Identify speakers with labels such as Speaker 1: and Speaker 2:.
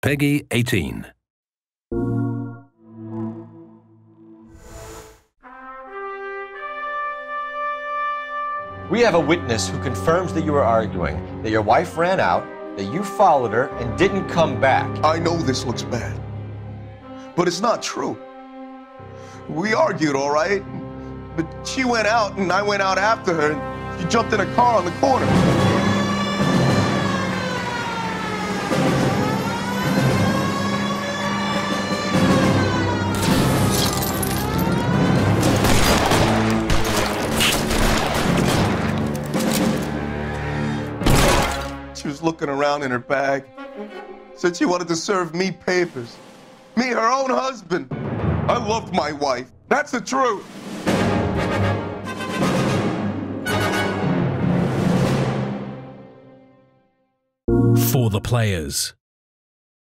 Speaker 1: Peggy 18.
Speaker 2: We have a witness who confirms that you were arguing, that your wife ran out, that you followed her and didn't come back.
Speaker 3: I know this looks bad, but it's not true. We argued, all right, but she went out and I went out after her and she jumped in a car on the corner. She was looking around in her bag. Said she wanted to serve me papers. Me, her own husband. I loved my wife. That's the truth.
Speaker 1: For the players.